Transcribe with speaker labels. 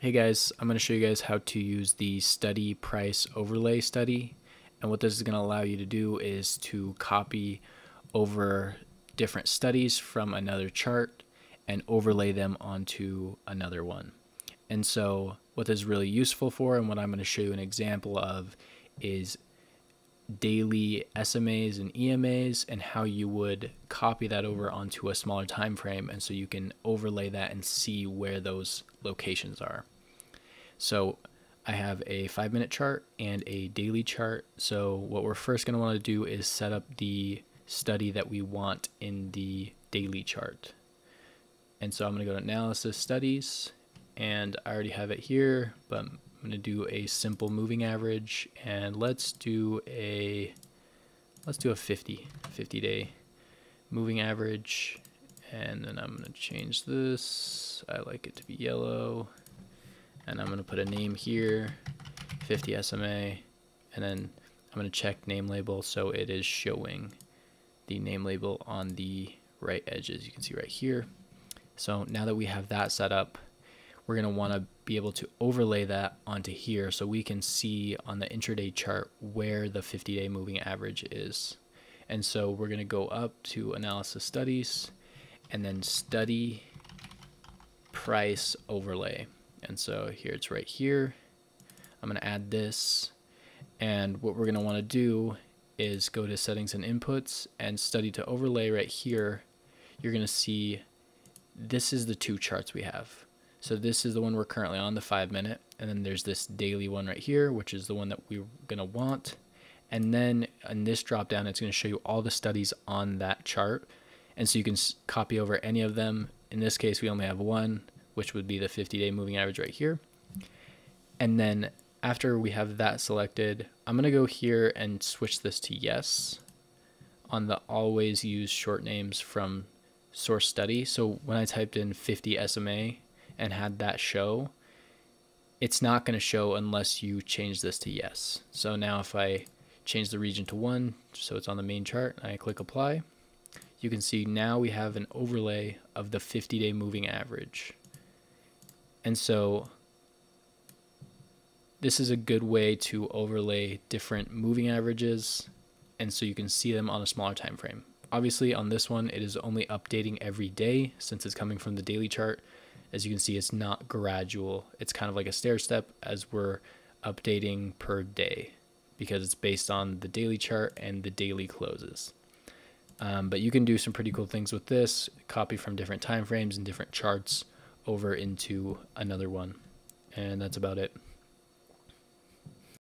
Speaker 1: Hey guys, I'm going to show you guys how to use the study price overlay study. And what this is going to allow you to do is to copy over different studies from another chart and overlay them onto another one. And so what this is really useful for and what I'm going to show you an example of is daily SMAs and EMAs and how you would copy that over onto a smaller time frame and so you can overlay that and see where those locations are. So I have a five minute chart and a daily chart. So what we're first going to want to do is set up the study that we want in the daily chart. And so I'm going to go to analysis studies and I already have it here, but I'm going to do a simple moving average and let's do a let's do a 50 50 day moving average. And then I'm going to change this. I like it to be yellow. And I'm going to put a name here 50 SMA and then I'm going to check name label so it is showing the name label on the right edges. You can see right here. So now that we have that set up we're going to want to be able to overlay that onto here so we can see on the intraday chart where the 50 day moving average is. And so we're going to go up to analysis studies and then study price overlay. And so here it's right here. I'm going to add this. And what we're going to want to do is go to settings and inputs and study to overlay right here. You're going to see this is the two charts we have. So this is the one we're currently on, the five minute. And then there's this daily one right here, which is the one that we're gonna want. And then in this drop down, it's gonna show you all the studies on that chart. And so you can copy over any of them. In this case, we only have one, which would be the 50 day moving average right here. And then after we have that selected, I'm gonna go here and switch this to yes on the always use short names from source study. So when I typed in 50 SMA, and had that show, it's not going to show unless you change this to yes. So now if I change the region to 1, so it's on the main chart, and I click apply, you can see now we have an overlay of the 50-day moving average. And so this is a good way to overlay different moving averages and so you can see them on a smaller time frame. Obviously on this one it is only updating every day since it's coming from the daily chart as you can see, it's not gradual. It's kind of like a stair step as we're updating per day because it's based on the daily chart and the daily closes. Um, but you can do some pretty cool things with this, copy from different time frames and different charts over into another one. And that's about it.